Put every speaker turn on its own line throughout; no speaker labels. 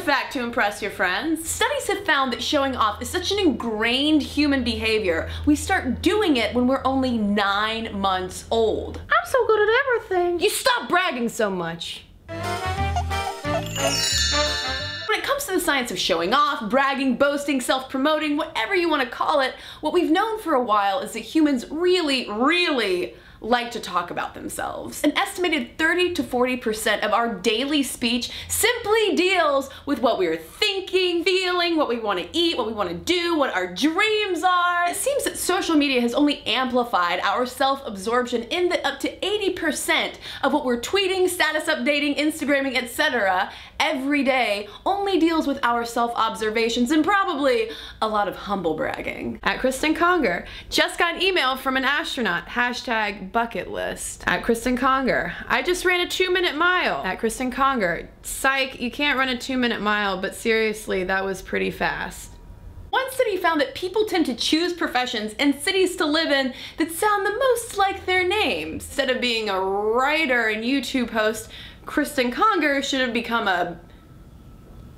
a fact to impress your friends. Studies have found that showing off is such an ingrained human behavior, we start doing it when we're only nine months old.
I'm so good at everything. You stop bragging so much.
When it comes to the science of showing off, bragging, boasting, self-promoting, whatever you want to call it, what we've known for a while is that humans really, really like to talk about themselves. An estimated 30 to 40% of our daily speech simply deals with what we're thinking, feeling, what we want to eat, what we want to do, what our dreams are. It seems that social media has only amplified our self-absorption in that up to 80% of what we're tweeting, status updating, Instagramming, etc. every day only deals with our self-observations and probably a lot of humble bragging.
At Cristen Conger, just got an email from an astronaut, hashtag bucket list. At Cristen Conger, I just ran a two minute mile. At Cristen Conger, psych, you can't run a two minute mile, but seriously, that was pretty fast.
One study found that people tend to choose professions and cities to live in that sound the most like their names. Instead of being a writer and YouTube host, Cristen Conger should have become a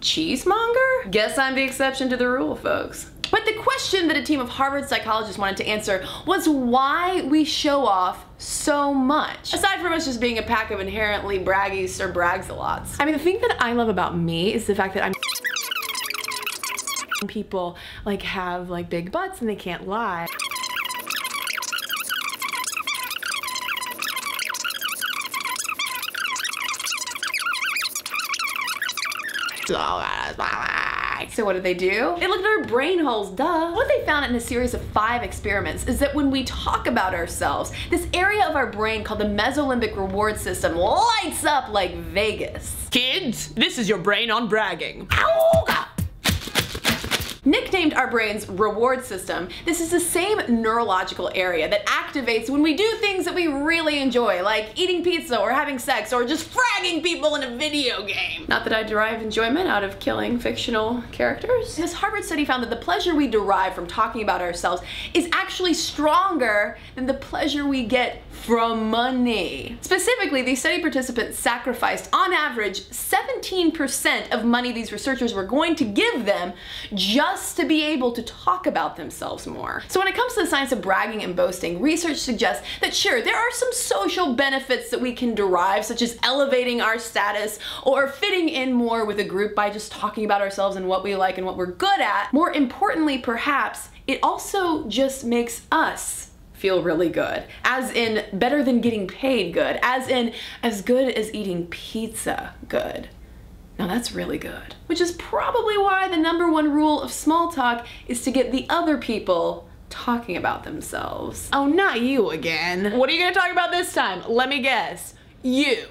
cheesemonger? Guess I'm the exception to the rule, folks. But the question that a team of Harvard psychologists wanted to answer was why we show off so much. Aside from us just being a pack of inherently braggies or bragzalots.
I mean, the thing that I love about me is the fact that I'm people like have like big butts and they can't lie.
So what did they do? They looked at our brain holes, duh. What they found in a series of five experiments is that when we talk about ourselves, this area of our brain called the mesolimbic reward system lights up like Vegas.
Kids, this is your brain on bragging.
Ow! Nicknamed our brain's reward system, this is the same neurological area that activates when we do things that we really enjoy, like eating pizza or having sex or just fragging people in a video game. Not that I derive enjoyment out of killing fictional characters. This Harvard study found that the pleasure we derive from talking about ourselves is actually stronger than the pleasure we get from money. Specifically, these study participants sacrificed, on average, 17% of money these researchers were going to give them just to be able to talk about themselves more. So when it comes to the science of bragging and boasting, research suggests that sure, there are some social benefits that we can derive, such as elevating our status or fitting in more with a group by just talking about ourselves and what we like and what we're good at. More importantly, perhaps, it also just makes us feel really good. As in better than getting paid good. As in as good as eating pizza good. Now that's really good. Which is probably why the number one rule of small talk is to get the other people talking about themselves.
Oh, not you again. What are you gonna talk about this time? Let me guess. You.